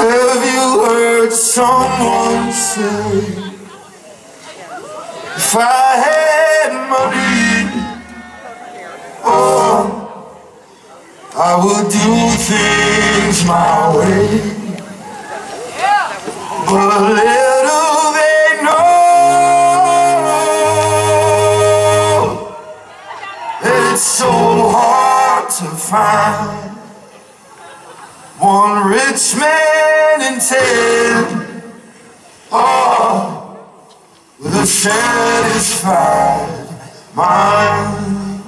Have you heard someone say, if I had money, oh, I would do things my way. It's so hard to find one rich man in ten, oh, with a satisfied mind.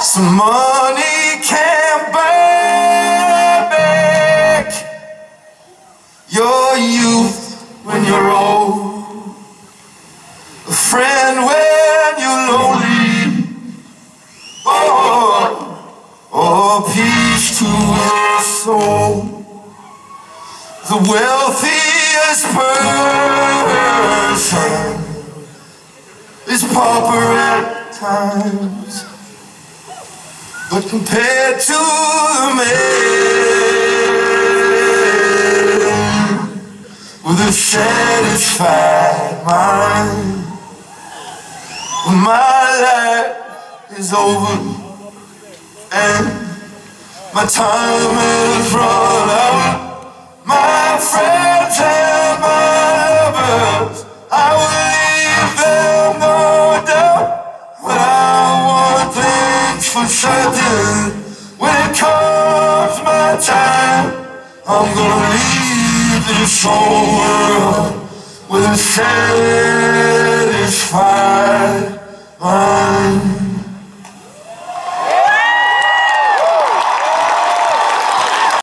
Some money can't buy peace to your soul. The wealthiest person is pauper at times, but compared to the man with a satisfied mind, when my life is over and my time is run out. My friends and my lovers, I will leave them no doubt. But I want things for certain. When it comes my time, I'm gonna leave this whole world with a satisfied.